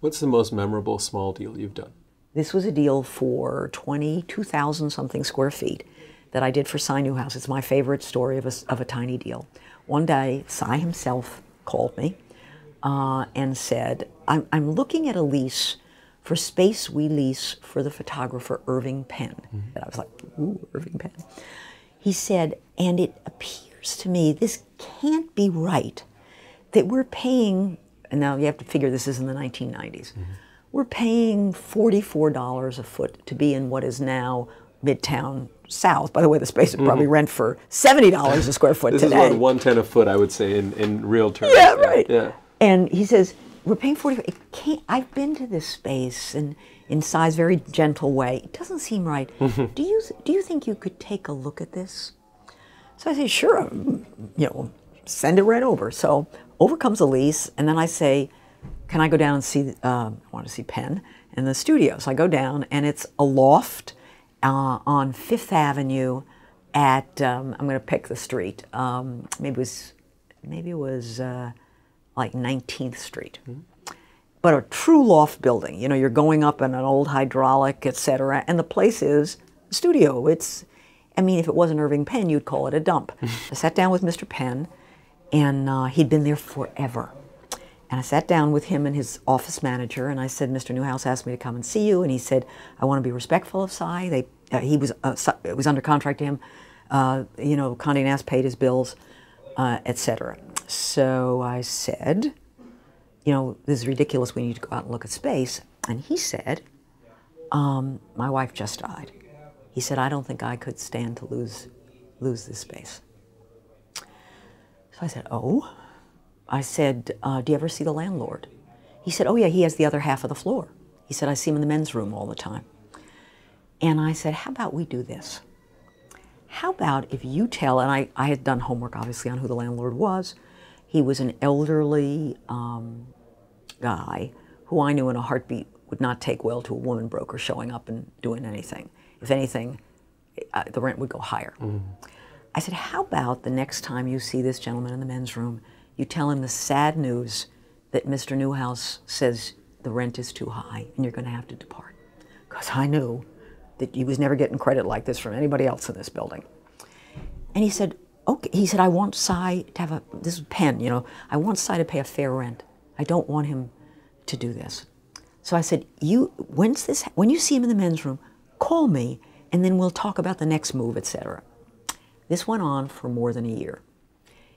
What's the most memorable small deal you've done? This was a deal for 22,000 something square feet that I did for Cy Newhouse. It's my favorite story of a, of a tiny deal. One day, Cy himself called me uh, and said, I'm, I'm looking at a lease for space we lease for the photographer Irving Penn. Mm-hmm. And I was like, ooh, Irving Penn. He said, and it appears to me this can't be right that we're paying, and now you have to figure this is in the 1990s, mm-hmm. we're paying $44 a foot to be in what is now Midtown South. By the way, the space would probably mm-hmm. rent for $70 a square foot this today. This is what 110 a foot, I would say, in, in real terms. Yeah, right. Yeah. And he says, we're paying 40 it can't i've been to this space and in Cy's very gentle way it doesn't seem right do you do you think you could take a look at this so i say sure um, you know send it right over so over comes elise and then i say can i go down and see uh, i want to see penn in the studio so i go down and it's a loft uh, on fifth avenue at um, i'm going to pick the street um, maybe it was maybe it was uh, like 19th Street. Mm-hmm. But a true loft building, you know, you're going up in an old hydraulic, et cetera, and the place is studio. It's, I mean, if it wasn't Irving Penn, you'd call it a dump. I sat down with Mr. Penn, and uh, he'd been there forever. And I sat down with him and his office manager, and I said, "Mr. Newhouse asked me to come and see you," and he said, "I want to be respectful of Cy. They, uh, he was uh, it was under contract to him. Uh, you know, Condé Nast paid his bills, uh, etc." So I said, you know, this is ridiculous. We need to go out and look at space. And he said, um, my wife just died. He said, I don't think I could stand to lose, lose this space. So I said, oh. I said, uh, do you ever see the landlord? He said, oh yeah, he has the other half of the floor. He said, I see him in the men's room all the time. And I said, how about we do this? How about if you tell, and I, I had done homework obviously on who the landlord was, he was an elderly um, guy who I knew in a heartbeat would not take well to a woman broker showing up and doing anything. If anything, uh, the rent would go higher. Mm. I said, How about the next time you see this gentleman in the men's room, you tell him the sad news that Mr. Newhouse says the rent is too high and you're going to have to depart? Because I knew that he was never getting credit like this from anybody else in this building. And he said, okay, he said, I want Cy to have a, this is Penn, you know, I want Cy to pay a fair rent. I don't want him to do this. So I said, you, when's this, when you see him in the men's room, call me and then we'll talk about the next move, etc. This went on for more than a year.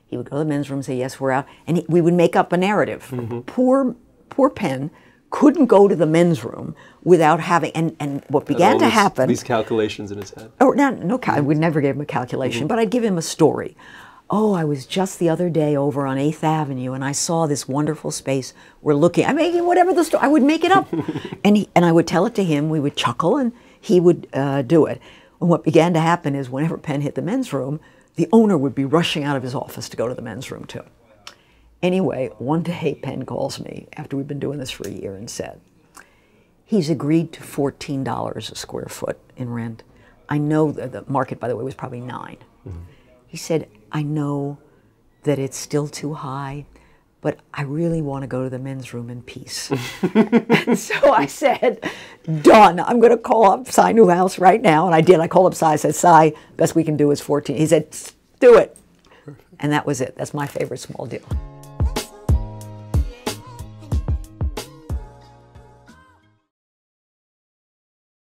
He would go to the men's room and say, yes, we're out. And he, we would make up a narrative. Mm-hmm. Poor, poor Penn couldn't go to the men's room without having and, and what began to happen these calculations in his head oh no no I would never give him a calculation mm-hmm. but I'd give him a story oh I was just the other day over on 8th Avenue and I saw this wonderful space we're looking I'm making whatever the story I would make it up and he, and I would tell it to him we would chuckle and he would uh, do it and what began to happen is whenever Penn hit the men's room the owner would be rushing out of his office to go to the men's room too Anyway, one day Penn calls me after we've been doing this for a year and said, he's agreed to $14 a square foot in rent. I know that the market, by the way, was probably 9 mm-hmm. He said, I know that it's still too high, but I really want to go to the men's room in peace. and so I said, done. I'm going to call up Cy Newhouse right now. And I did. I called up Cy. I said, Cy, best we can do is 14. He said, do it. And that was it. That's my favorite small deal.